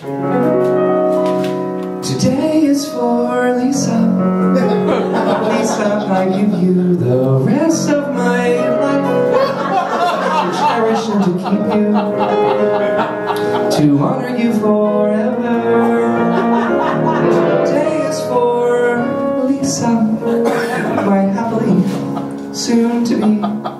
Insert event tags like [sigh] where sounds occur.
Today is for Lisa. [laughs] Lisa, I give you the rest of my life to cherish and to keep you, to honor you forever. Today is for Lisa, my happily soon to be.